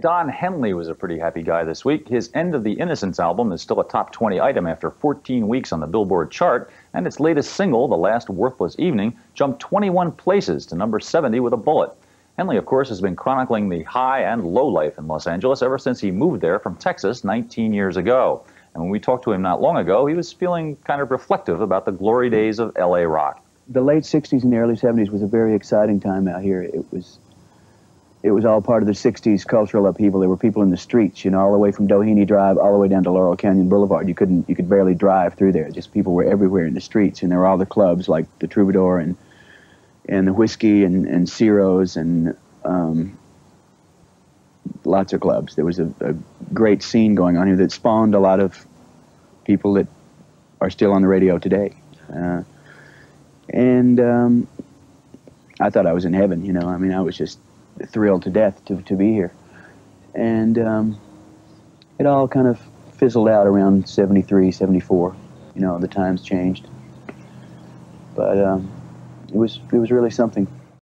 Don Henley was a pretty happy guy this week. His End of the Innocence album is still a top 20 item after 14 weeks on the Billboard chart, and its latest single, The Last Worthless Evening, jumped 21 places to number 70 with a bullet. Henley, of course, has been chronicling the high and low life in Los Angeles ever since he moved there from Texas 19 years ago. And when we talked to him not long ago, he was feeling kind of reflective about the glory days of LA rock. The late 60s and the early 70s was a very exciting time out here. It was it was all part of the 60s cultural upheaval. There were people in the streets, you know, all the way from Doheny Drive all the way down to Laurel Canyon Boulevard. You couldn't, you could barely drive through there. Just people were everywhere in the streets, and there were all the clubs like the Troubadour and and the Whisky and and Ciro's and um, lots of clubs. There was a, a great scene going on here that spawned a lot of people that are still on the radio today. Uh, and um, I thought I was in heaven, you know. I mean, I was just thrilled to death to, to be here. And um, it all kind of fizzled out around 73, 74. You know, the times changed. But um, it was it was really something.